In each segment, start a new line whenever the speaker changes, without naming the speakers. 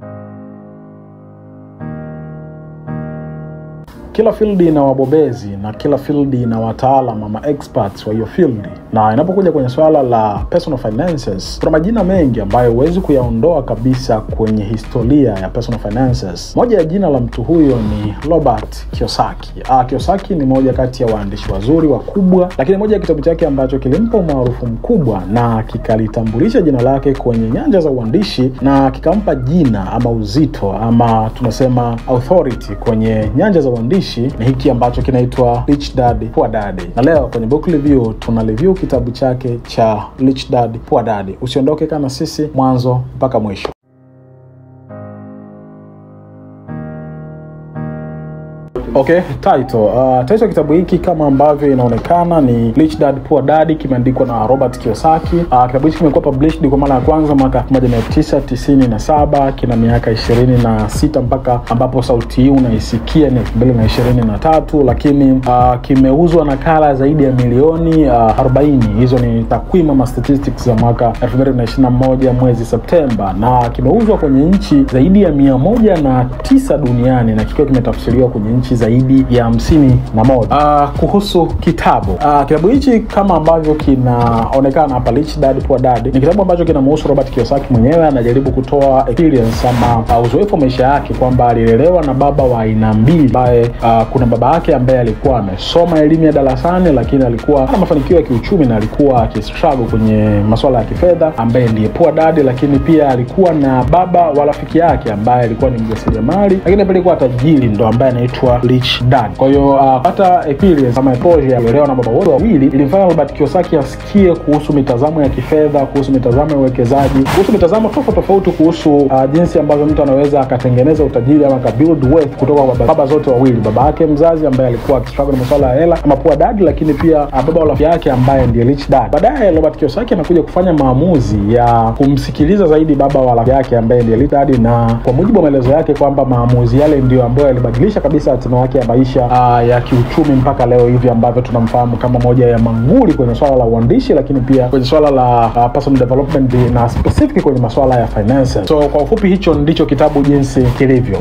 thank you Kila field ina wabobezi na kila field ina wataalam ama experts wa hiyo field, na inapokuja kwenye swala la personal finances, kuna majina mengi ambayo huwezi kuyaondoa kabisa kwenye historia ya personal finances. Moja ya jina la mtu huyo ni Robert Kiyosaki. Ah, Kiyosaki ni moja kati ya waandishi wazuri wakubwa, lakini moja ya kitabu chake ambacho kilimpa umaarufu mkubwa na kikalitambulisha jina lake kwenye nyanja za uandishi na kikampa jina ama uzito ama tunasema authority kwenye nyanja za uandishi ni hiki ambacho kinaitwa Rich Dad Poor Dad, na leo kwenye book review tuna review kitabu chake cha Rich Dad Poor Dad. Usiondoke kana sisi mwanzo mpaka mwisho. Okay, title. Uh, title ya kitabu hiki kama ambavyo inaonekana ni Rich Dad Poor Dad, kimeandikwa na Robert Kiyosaki. Uh, kitabu hiki kimekuwa published kwa mara ya kwanza mwaka 1997, kina miaka 26 mpaka ambapo sauti hii unaisikia ni 2023, lakini uh, kimeuzwa nakala zaidi ya milioni uh, 40. Hizo ni takwimu ama statistics za mwaka 2021 mwezi Septemba, na kimeuzwa kwenye nchi zaidi ya mia moja na tisa duniani na kikiwa kimetafsiriwa kwenye nchi zaidi ya hamsini na moja. Uh, kuhusu kitabu uh, kitabu hichi kama ambavyo kinaonekana hapa Rich Dad Poor Dad ni kitabu ambacho kinamhusu Robert Kiyosaki mwenyewe. Anajaribu kutoa experience ama uh, uzoefu wa maisha yake kwamba alilelewa na baba wa aina mbili, ambaye uh, kuna baba yake ambaye alikuwa amesoma elimu ya darasani, lakini alikuwa ana mafanikio ya kiuchumi na alikuwa akistruggle kwenye masuala ya kifedha, ambaye ndiye poor dad. Lakini pia alikuwa na baba wa rafiki yake ambaye alikuwa ni mjasiriamali, lakini pia alikuwa tajiri, ndo ambaye anaitwa Rich Dad. Kwa hiyo uh, pata experience ama exposure ya kuelewa na baba wote wawili ilimfanya Robert Kiyosaki asikie kuhusu mitazamo ya kifedha, kuhusu mitazamo ya uwekezaji, kuhusu mitazamo tofauti tofauti, kuhusu uh, jinsi ambavyo mtu anaweza akatengeneza utajiri ama ka build wealth kutoka kwa baba, baba zote wawili, baba yake mzazi ambaye alikuwa akistruggle na masuala ya hela ama poor dad, lakini pia uh, baba wa rafiki yake ambaye ndiye Rich Dad. Baadaye Robert Kiyosaki anakuja kufanya maamuzi ya kumsikiliza zaidi baba wa rafiki yake ambaye ndiye Rich Dad, na kwa mujibu wa maelezo yake kwamba maamuzi yale ndiyo ambayo yalibadilisha kabisa hatima yake ya maisha uh, ya kiuchumi mpaka leo hivi ambavyo tunamfahamu kama moja ya manguli kwenye swala la uandishi, lakini pia kwenye swala la uh, personal development na specific kwenye masuala ya finances So kwa ufupi, hicho ndicho kitabu jinsi kilivyo.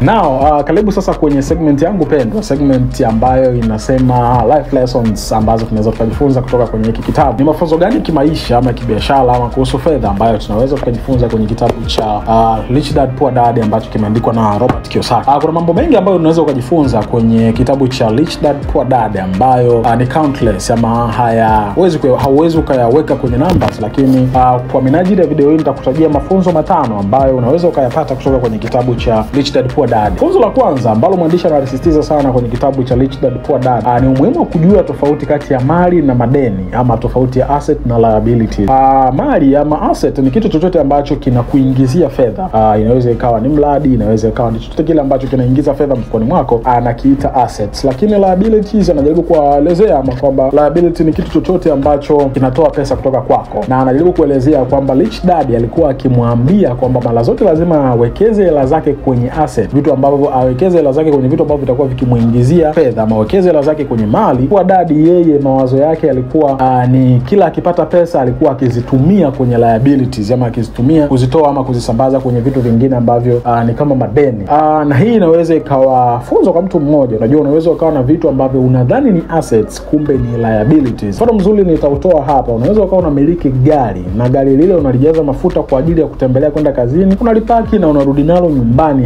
Now, uh, karibu sasa kwenye segment yangu pendwa, segment ambayo inasema life lessons ambazo tunaweza tukajifunza kutoka kwenye hiki kitabu. Ni mafunzo gani kimaisha ama kibiashara ama kuhusu fedha ambayo tunaweza tukajifunza kwenye kitabu cha uh, Rich Dad Poor Dad ambacho kimeandikwa na Robert Kiyosaki. Uh, kuna mambo mengi ambayo unaweza ukajifunza kwenye kitabu cha Rich Dad Poor Dad ambayo uh, ni countless ama hayawezi hauwezi ukayaweka kwenye numbers, lakini uh, kwa minajili ya video hii nitakutajia mafunzo matano ambayo unaweza ukayapata kutoka kwenye kitabu cha Rich Dad Poor Dad. Funzo la kwanza ambalo mwandishi analisisitiza sana kwenye kitabu cha Rich Dad Poor Dad uh, ni umuhimu wa kujua tofauti kati ya mali na madeni ama tofauti ya asset na liability. Uh, mali ama asset ni kitu chochote ambacho kinakuingizia fedha. Uh, inaweza ikawa ni mradi, inaweza ikawa ni chochote kile ambacho kinaingiza fedha mfukoni mwako, anakiita assets. Lakini liabilities anajaribu kuwaelezea ama kwamba liability ni kitu chochote ambacho kinatoa pesa kutoka kwako, na anajaribu kuelezea kwamba Rich Dad alikuwa akimwambia kwamba mara zote lazima awekeze hela zake kwenye asset, vitu ambavyo awekeze hela zake kwenye vitu ambavyo vitakuwa vikimwingizia fedha, ama awekeze hela zake kwenye mali. Kwa dadi yeye, mawazo yake alikuwa uh, ni kila akipata pesa alikuwa akizitumia kwenye liabilities, ama akizitumia kuzitoa ama kuzisambaza kwenye vitu vingine ambavyo uh, ni kama madeni uh, na hii inaweza ikawa funzo kwa mtu mmoja. Unajua, unaweza ukawa na vitu ambavyo unadhani ni assets, kumbe ni liabilities. Mfano mzuri nitautoa hapa, unaweza ukawa unamiliki gari na gari lile unalijaza mafuta kwa ajili ya kutembelea kwenda kazini, unalipaki na unarudi nalo nyumbani,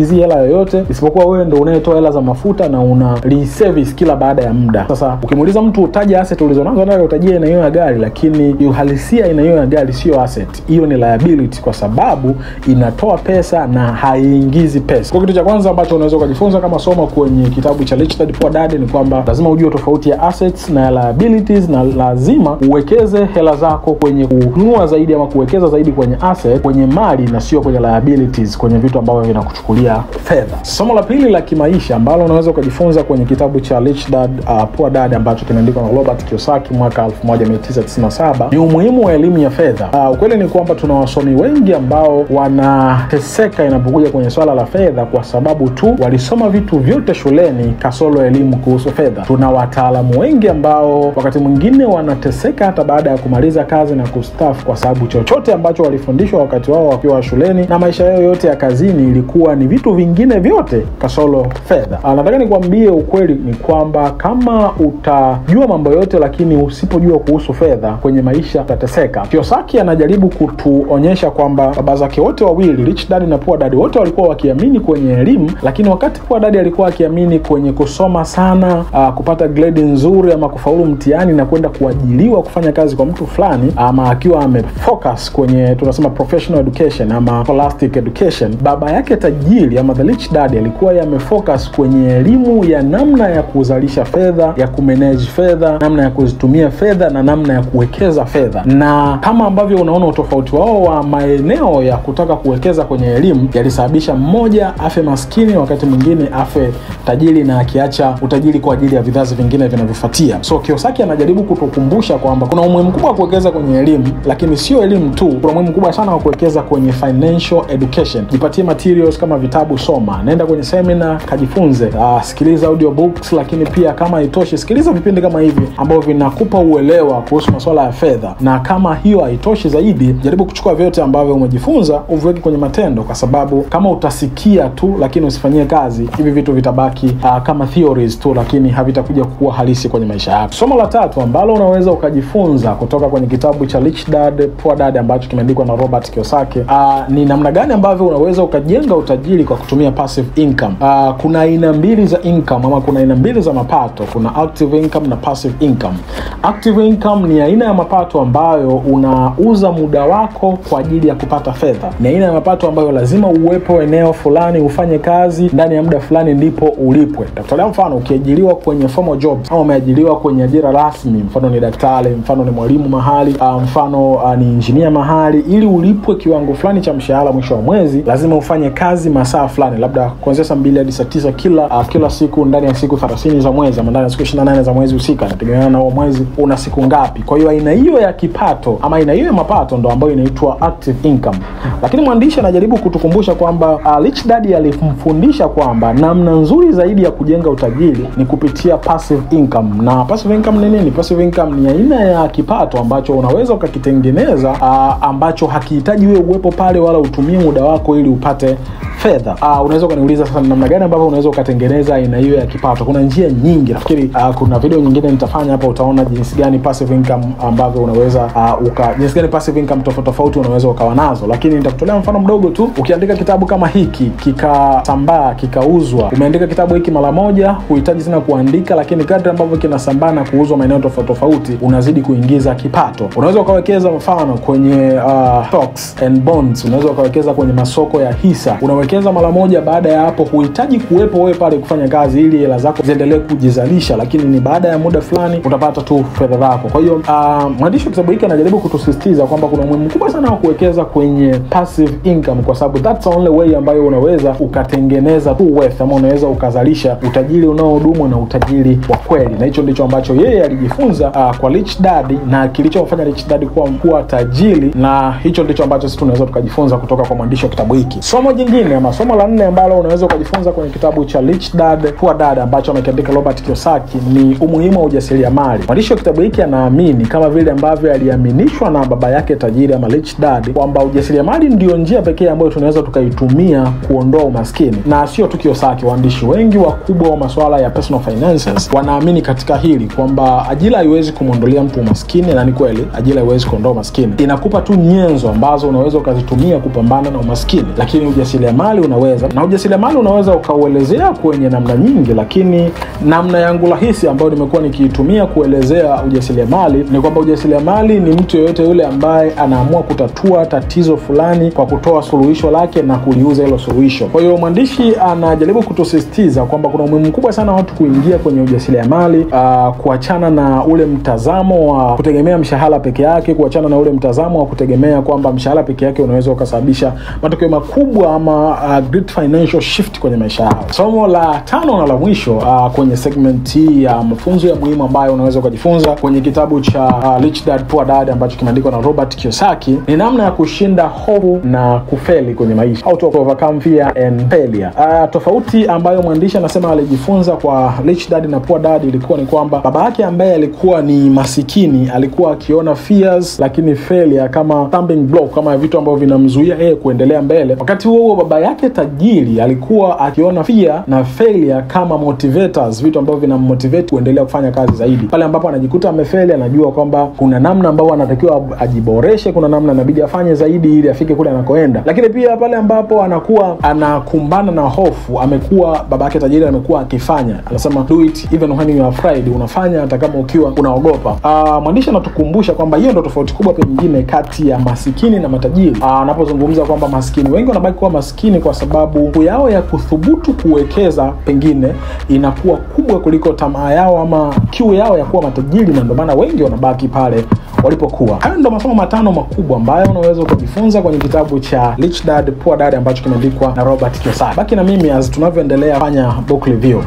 halikuingizia hela yoyote isipokuwa wewe ndo unayetoa hela za mafuta na una reservice kila baada ya muda. Sasa ukimuuliza mtu utaje asset ulizonazo, nayo utajie aina hiyo ya gari, lakini uhalisia aina hiyo ya gari sio asset, hiyo ni liability, kwa sababu inatoa pesa na haiingizi pesa. Kwa kitu cha kwanza ambacho unaweza ukajifunza kama soma kwenye kitabu cha Rich Dad Poor Dad ni kwamba lazima ujue tofauti ya assets na liabilities, na lazima uwekeze hela zako kwenye kununua zaidi ama kuwekeza zaidi kwenye asset, kwenye mali na sio kwenye liabilities, kwenye vitu ambavyo vinakuchukulia kuzingatia fedha. Somo la pili la kimaisha ambalo unaweza ukajifunza kwenye kitabu cha Rich Dad uh, Poor Dad ambacho kimeandikwa na Robert Kiyosaki mwaka 1997 ni umuhimu wa elimu ya fedha. Uh, ukweli ni kwamba tuna wasomi wengi ambao wanateseka inapokuja kwenye swala la fedha kwa sababu tu walisoma vitu vyote shuleni kasoro elimu kuhusu fedha. Tuna wataalamu wengi ambao wakati mwingine wanateseka hata baada ya kumaliza kazi na kustaafu kwa sababu chochote ambacho walifundishwa wakati wao wakiwa shuleni na maisha yao yote ya kazini ilikuwa ni vitu vingine vyote kasolo fedha. anataka nataka nikwambie ukweli ni kwamba kama utajua mambo yote lakini usipojua kuhusu fedha kwenye maisha utateseka. Kiyosaki anajaribu kutuonyesha kwamba baba zake wote wawili Rich Dad na Poor Dad wote walikuwa wakiamini kwenye elimu, lakini wakati Poor Dad alikuwa akiamini kwenye kusoma sana, uh, kupata grade nzuri ama kufaulu mtihani na kwenda kuajiliwa kufanya kazi kwa mtu fulani, ama akiwa amefocus kwenye tunasema professional education ama scholastic education. Baba yake tajiri ama the Rich Dad alikuwa yamefocus kwenye elimu ya namna ya kuzalisha fedha, ya kumanage fedha, namna ya kuzitumia fedha na namna ya kuwekeza fedha. Na kama ambavyo unaona utofauti wao wa maeneo ya kutaka kuwekeza kwenye elimu yalisababisha mmoja afe maskini, wakati mwingine afe tajiri, na akiacha utajiri kwa ajili ya vizazi vingine vinavyofuatia. So kiosaki anajaribu kutukumbusha kwamba kuna umuhimu mkubwa wa kuwekeza kwenye elimu, lakini sio elimu tu, kuna umuhimu mkubwa sana wa kuwekeza kwenye financial education. Jipatie materials kama vitabu, soma, nenda kwenye semina, kajifunze, uh, sikiliza audiobooks, lakini pia kama haitoshi, sikiliza vipindi kama hivi ambavyo vinakupa uelewa kuhusu masuala ya fedha, na kama hiyo haitoshi zaidi, jaribu kuchukua vyote ambavyo umejifunza uviweke kwenye matendo, kwa sababu kama utasikia tu lakini usifanyie kazi, hivi vitu vitabaki uh, kama theories tu, lakini havitakuja kuwa halisi kwenye maisha yako. Somo la tatu ambalo unaweza ukajifunza kutoka kwenye kitabu cha Rich Dad Poor Dad ambacho kimeandikwa na Robert Kiyosaki uh, ni namna gani ambavyo unaweza ukajenga utajiri kwa kutumia passive income. Uh, kuna aina mbili za income ama kuna aina mbili za mapato, kuna active income na passive income. Active income ni aina ya mapato ambayo unauza muda wako kwa ajili ya kupata fedha. Ni aina ya mapato ambayo lazima uwepo eneo fulani, ufanye kazi ndani ya muda fulani, ndipo ulipwe. Takutolea mfano, ukiajiriwa kwenye formal jobs au umeajiriwa kwenye ajira rasmi, mfano ni daktari, mfano ni mwalimu mahali, uh, mfano uh, ni injinia mahali, ili ulipwe kiwango fulani cha mshahara mwisho wa mwezi, lazima ufanye kazi masaa fulani, labda kuanzia saa mbili hadi saa tisa kila uh, kila siku ndani ya siku 30 za mwezi ama ndani ya siku 28 za mwezi husika, inategemeana na huo mwezi una siku ngapi. Kwa hiyo aina hiyo ya kipato ama aina hiyo ya mapato ndo ambayo inaitwa active income. Lakini mwandishi anajaribu kutukumbusha kwamba uh, Rich Dad alimfundisha kwamba namna nzuri zaidi ya kujenga utajiri ni kupitia passive income. Na passive income ni nini? Passive income ni aina ya kipato ambacho unaweza ukakitengeneza, uh, ambacho hakihitaji wewe uwepo pale wala utumie muda wako ili upate fedha. Uh, unaweza ukaniuliza sasa namna gani ambavyo unaweza ukatengeneza aina hiyo ya kipato. Kuna njia nyingi, nafikiri uh, kuna video nyingine nitafanya hapa, utaona jinsi gani passive income ambavyo unaweza uh, uka jinsi gani passive income tofauti tofauti unaweza ukawa nazo, lakini nitakutolea mfano mdogo tu. Ukiandika kitabu kama hiki kikasambaa, kikauzwa, umeandika kitabu hiki mara moja, huhitaji tena kuandika, lakini kadri ambavyo kinasambaa na kuuzwa maeneo tofauti tofauti, unazidi kuingiza kipato. Unaweza ukawekeza mfano kwenye uh, stocks and bonds, unaweza ukawekeza kwenye masoko ya hisa, unawekeza mara moja. Baada ya hapo, huhitaji kuwepo wewe pale kufanya kazi ili hela zako ziendelee kujizalisha, lakini ni baada ya muda fulani utapata tu fedha zako. Kwa hiyo uh, mwandishi wa kitabu hiki anajaribu kutusisitiza kwamba kuna umuhimu mkubwa sana wa kuwekeza kwenye passive income, kwa sababu that's the only way ambayo unaweza ukatengeneza tu wealth ama unaweza ukazalisha utajiri unaodumu na utajiri wa kweli, na hicho ndicho ambacho yeye alijifunza uh, kwa Rich Dad na kilichomfanya Rich Dad kuwa kuwa tajiri, na hicho ndicho ambacho sisi tunaweza tukajifunza kutoka kwa mwandishi wa kitabu hiki. Somo jingine ama somo la nne ambalo unaweza ukajifunza kwenye kitabu cha Rich Dad Poor Dad ambacho amekiandika Robert Kiyosaki ni umuhimu wa ujasiriamali. Mwandishi wa kitabu hiki anaamini kama vile ambavyo aliaminishwa na baba yake tajiri ama Rich Dad kwamba ujasiriamali ndio njia pekee ambayo tunaweza tukaitumia kuondoa umaskini, na sio tu Kiyosaki. Waandishi wengi wakubwa wa masuala ya personal finances wanaamini katika hili kwamba ajira haiwezi kumwondolea mtu umaskini, na ni kweli ajira haiwezi kuondoa umaskini, inakupa tu nyenzo ambazo unaweza ukazitumia kupambana na umaskini, lakini ujasiriamali unaweza, na ujasiriamali unaweza ukauelezea kwenye namna nyingi, lakini namna yangu rahisi ambayo nimekuwa nikiitumia kuelezea ujasiriamali ni kwamba ujasiriamali ni mtu yeyote yule ambaye anaamua kutatua tatizo fulani kwa kutoa suluhisho lake na kuliuza hilo suluhisho. Kwa hiyo mwandishi anajaribu kutusisitiza kwamba kuna umuhimu mkubwa sana watu kuingia kwenye ujasiriamali, uh, kuachana na ule mtazamo wa kutegemea mshahara peke yake, kuachana na ule mtazamo wa kutegemea kwamba mshahara peke yake unaweza ukasababisha matokeo makubwa ama uh, great financial shift kwenye maisha yao. Somo la tano na la mwisho uh, kwenye segment hii ya uh, mafunzo ya muhimu ambayo unaweza ukajifunza kwenye kitabu cha uh, Rich Dad Poor Dad ambacho kimeandikwa na Robert Kiyosaki ni namna ya kushinda hofu na kufeli kwenye maisha, how to overcome fear and failure. Uh, tofauti ambayo mwandishi anasema alijifunza kwa Rich Dad na Poor Dad ilikuwa ni kwamba baba yake ambaye alikuwa ni masikini alikuwa akiona fears lakini failure kama stumbling block, kama vitu ambavyo vinamzuia yeye kuendelea mbele. Wakati huo huo baba yake tajiri alikuwa akiona fear na failure kama motivators, vitu ambavyo vinammotivate kuendelea kufanya kazi zaidi. Pale ambapo anajikuta amefeli, anajua kwamba kuna namna ambayo anatakiwa ajiboreshe, kuna namna inabidi afanye zaidi ili afike kule anakoenda. Lakini pia pale ambapo anakuwa anakumbana na hofu, amekuwa baba yake tajiri amekuwa akifanya, anasema do it even when you are afraid, unafanya hata kama ukiwa unaogopa. Uh, mwandishi anatukumbusha kwamba hiyo ndo tofauti kubwa pengine kati ya masikini na matajiri anapozungumza kwamba maskini wengi wanabaki kuwa maskini kwa sababu yao ya kuthubutu kuwekeza pengine inakuwa kubwa kuliko tamaa yao ama kiu yao ya kuwa matajiri, na ndio maana wengi wanabaki pale walipokuwa. Hayo ndo masomo matano makubwa ambayo unaweza ukajifunza kwenye kitabu cha Rich Dad Poor Dad ambacho kimeandikwa na Robert Kiyosaki. Baki na mimi as tunavyoendelea fanya book review.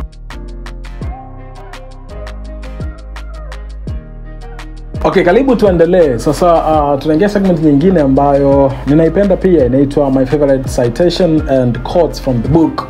Okay, karibu tuendelee sasa. Uh, tunaingia segment nyingine ambayo ninaipenda pia, inaitwa my favorite citation and quotes from the book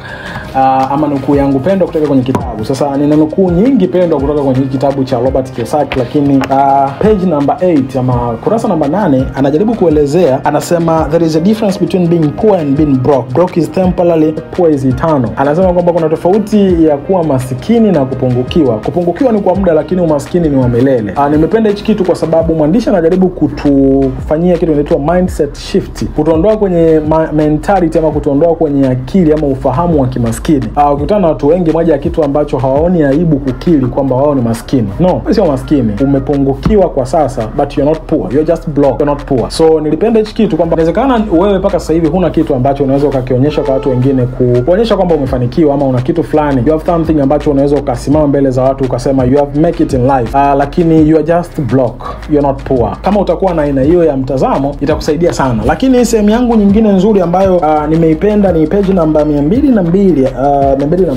uh, ama nukuu yangu pendwa kutoka kwenye kitabu. Sasa nina nukuu nyingi pendwa kutoka kwenye kitabu cha Robert Kiyosaki, lakini uh, page number 8 ama kurasa namba 8 anajaribu kuelezea, anasema there is a difference between being poor and being broke. Broke is temporary, poor is eternal. Anasema kwamba kuna tofauti ya kuwa masikini na kupungukiwa. Kupungukiwa ni kwa muda, lakini umaskini ni wa milele. Uh, nimependa hichi kitu kwa sababu mwandishi anajaribu kutufanyia kitu inaitwa mindset shift, kutuondoa kwenye ma mentality ama kutuondoa kwenye akili ama ufahamu wa kimaskini. Uh, ukikutana na watu wengi, moja ya kitu ambacho hawaoni aibu kukili kwamba wao ni maskini. No, sio maskini, umepungukiwa kwa sasa, but you're not poor, you're just broke, you're not poor. So nilipenda hichi kitu kwamba inawezekana wewe mpaka sasa hivi huna kitu ambacho unaweza ukakionyesha kwa watu wengine, kuonyesha kwamba umefanikiwa ama una kitu fulani, you have something ambacho unaweza ukasimama mbele za watu ukasema you have make it in life, uh, lakini you are just broke. You're not poor. Kama utakuwa na aina hiyo ya mtazamo itakusaidia sana, lakini sehemu yangu nyingine nzuri ambayo uh, nimeipenda ni page namba mia mbili na mbili mia mbili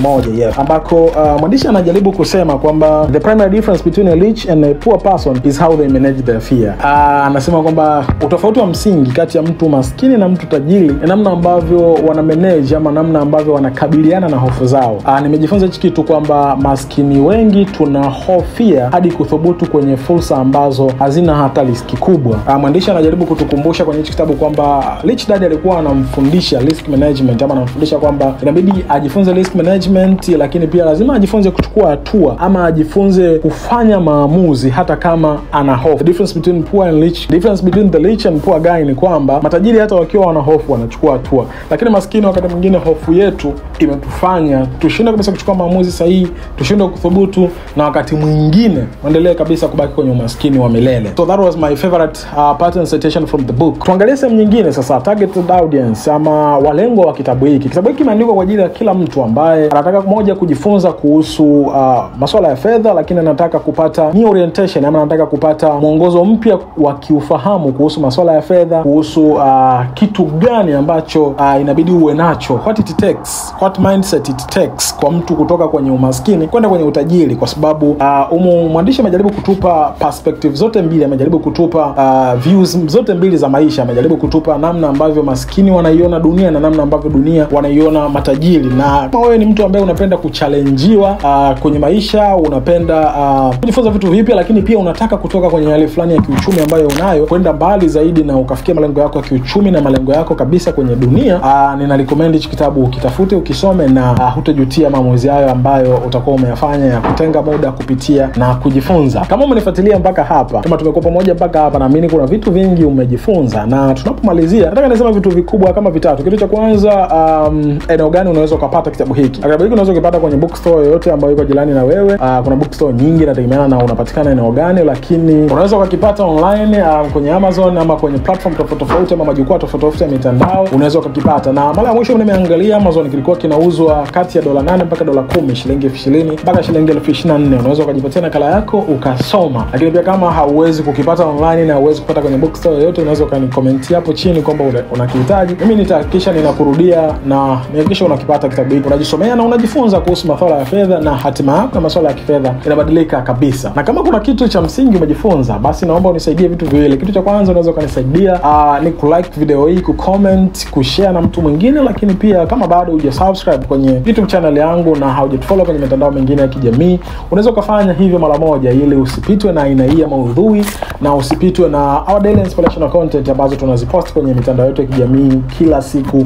ambako uh, mwandishi anajaribu kusema kwamba the primary difference between a rich and a poor person is how they manage their fear. Uh, anasema kwamba utofauti wa msingi kati ya mtu maskini na mtu tajiri ni namna ambavyo wana manage ama namna ambavyo wanakabiliana na hofu zao. Uh, nimejifunza hichi kitu kwamba maskini wengi tunahofia hadi kuthubutu kwenye fursa ambazo hazina hata riski kubwa. Uh, mwandishi anajaribu kutukumbusha kwenye hichi kitabu kwamba Rich Dad alikuwa anamfundisha risk management ama anamfundisha kwamba inabidi ajifunze risk management, lakini pia lazima ajifunze kuchukua hatua ama ajifunze kufanya maamuzi hata kama ana hofu. Difference between poor and rich, difference between the rich and poor guy ni kwamba matajiri hata wakiwa wana hofu wanachukua hatua, lakini maskini wakati mwingine hofu yetu imetufanya tushindwe kabisa kuchukua maamuzi sahihi, tushindwe kuthubutu, na wakati mwingine uendelee kabisa kubaki kwenye umaskini wa milele. So that was my favorite uh, pattern citation from the book. Tuangalie sehemu nyingine sasa, targeted audience ama walengwa wa kitabu hiki. Kitabu hiki kimeandikwa kwa ajili ya kila mtu ambaye anataka moja kujifunza kuhusu uh, masuala ya fedha, lakini anataka kupata new orientation ama anataka kupata mwongozo mpya wa kiufahamu kuhusu masuala ya fedha, kuhusu uh, kitu gani ambacho uh, inabidi uwe nacho, what it takes, what mindset it takes kwa mtu kutoka kwenye umaskini kwenda kwenye utajiri, kwa sababu uh, umu mwandishi amejaribu kutupa perspective zote mbili amejaribu kutupa uh, views zote mbili za maisha. Amejaribu kutupa namna ambavyo maskini wanaiona dunia na namna ambavyo dunia wanaiona matajiri. Na kama wewe ni mtu ambaye unapenda kuchalenjiwa uh, kwenye maisha, unapenda uh, kujifunza vitu vipya, lakini pia unataka kutoka kwenye hali fulani ya kiuchumi ambayo unayo kwenda mbali zaidi na ukafikia malengo yako ya kiuchumi na malengo yako kabisa kwenye dunia, uh, nina recommend hichi kitabu ukitafute, ukisome na uh, hutajutia maamuzi hayo ambayo utakuwa umeyafanya ya kutenga muda kupitia na kujifunza. Kama umenifuatilia mpaka hapa kama tumekuwa pamoja mpaka hapa, naamini kuna vitu vingi umejifunza, na tunapomalizia nataka nisema vitu vikubwa kama vitatu. Kitu cha kwanza, um, eneo gani unaweza ukapata ukapata kitabu hiki. Kitabu hiki unaweza ukipata kwenye bookstore yoyote ambayo iko jirani na wewe. Uh, kuna bookstore nyingi inategemeana na unapatikana eneo gani, lakini unaweza ukakipata online uh, kwenye Amazon ama kwenye platform tofauti tofauti ama majukwaa tofauti tofauti ya mitandao unaweza ukakipata. Na mara ya mwisho nimeangalia Amazon kilikuwa kinauzwa kati ya dola 8 mpaka dola kumi shilingi elfu ishirini mpaka shilingi elfu ishirini na nne Unaweza ukajipatia nakala yako ukasoma, lakini pia kama hauwezi kukipata online na hauwezi kupata kwenye bookstore yoyote, unaweza ukanikomentia hapo chini kwamba unakihitaji. Mimi nitahakikisha ninakurudia na nihakikisha unakipata kitabu hiki, unajisomea na unajifunza kuhusu masuala ya fedha, na hatima yako ya masuala ya kifedha inabadilika kabisa. Na kama kuna kitu cha msingi umejifunza, basi naomba unisaidie vitu viwili. Kitu cha kwanza unaweza ukanisaidia uh, ni kulike video hii, kucomment, kushare na mtu mwingine, lakini pia kama bado hujasubscribe kwenye YouTube channel yangu na haujatufollow kwenye mitandao mingine ya kijamii, unaweza ukafanya hivyo mara moja, ili usipitwe na aina hii ya maudhui na usipitwe na our daily inspirational content ambazo tunazipost kwenye mitandao yetu ya kijamii kila siku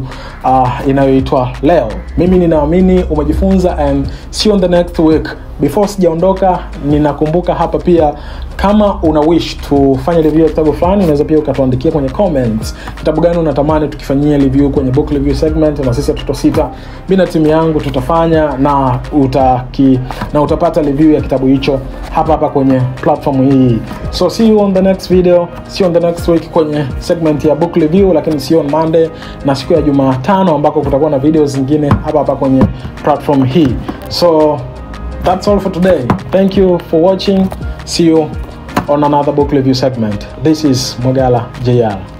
uh, inayoitwa leo. Mimi ninaamini umejifunza and see you on the next week. Before sijaondoka, ninakumbuka hapa pia, kama una wish tufanye review ya kitabu fulani, unaweza pia ukatuandikia kwenye comments kitabu gani unatamani tukifanyia review kwenye book review segment, na sisi tutosita, mimi na timu yangu tutafanya na utaki, na utapata review ya kitabu hicho hapa hapa kwenye platform hii. So see you on the next video, see you on the next week kwenye segment ya book review, lakini see you on Monday na siku ya Jumatano ambako kutakuwa na video zingine hapa hapa kwenye platform hii. So that's all for today. Thank you for watching. See you on another book review segment. This is Mogala JR.